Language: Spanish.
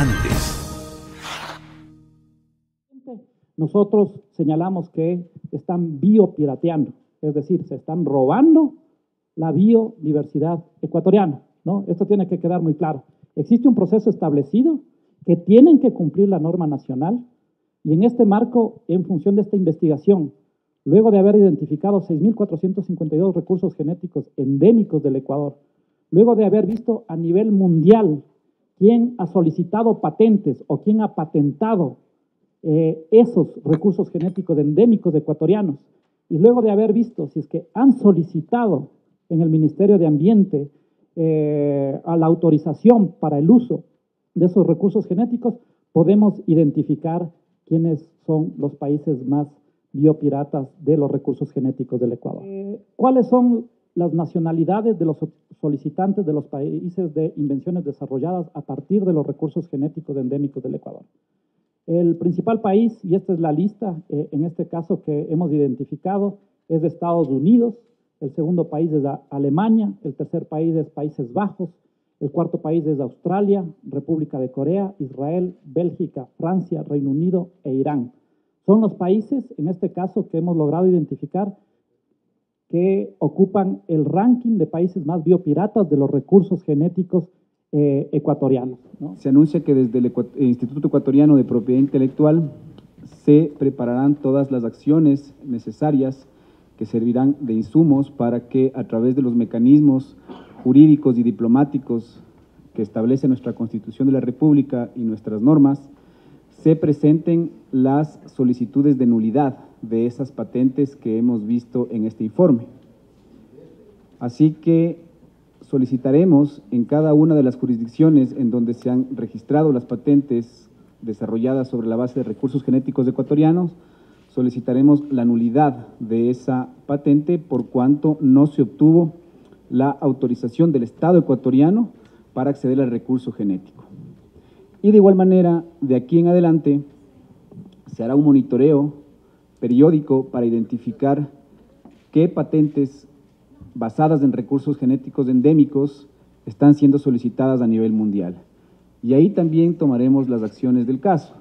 antes. Nosotros señalamos que están biopirateando, es decir, se están robando la biodiversidad ecuatoriana. ¿no? Esto tiene que quedar muy claro. Existe un proceso establecido que tienen que cumplir la norma nacional y en este marco, en función de esta investigación, luego de haber identificado 6.452 recursos genéticos endémicos del Ecuador, luego de haber visto a nivel mundial quién ha solicitado patentes o quién ha patentado eh, esos recursos genéticos endémicos ecuatorianos, y luego de haber visto si es que han solicitado en el Ministerio de Ambiente eh, a la autorización para el uso de esos recursos genéticos, podemos identificar quiénes son los países más biopiratas de los recursos genéticos del Ecuador. Eh, ¿Cuáles son las nacionalidades de los solicitantes de los países de invenciones desarrolladas a partir de los recursos genéticos endémicos del Ecuador? El principal país, y esta es la lista eh, en este caso que hemos identificado, es de Estados Unidos, el segundo país es Alemania, el tercer país es Países Bajos, el cuarto país es Australia, República de Corea, Israel, Bélgica, Francia, Reino Unido e Irán. Son los países, en este caso, que hemos logrado identificar que ocupan el ranking de países más biopiratas de los recursos genéticos eh, ecuatorianos. Se anuncia que desde el Instituto Ecuatoriano de Propiedad Intelectual se prepararán todas las acciones necesarias que servirán de insumos para que a través de los mecanismos jurídicos y diplomáticos que establece nuestra Constitución de la República y nuestras normas, se presenten las solicitudes de nulidad de esas patentes que hemos visto en este informe. Así que solicitaremos en cada una de las jurisdicciones en donde se han registrado las patentes desarrolladas sobre la base de recursos genéticos ecuatorianos, solicitaremos la nulidad de esa patente por cuanto no se obtuvo la autorización del Estado ecuatoriano para acceder al recurso genético. Y de igual manera, de aquí en adelante, se hará un monitoreo periódico para identificar qué patentes basadas en recursos genéticos endémicos están siendo solicitadas a nivel mundial. Y ahí también tomaremos las acciones del caso.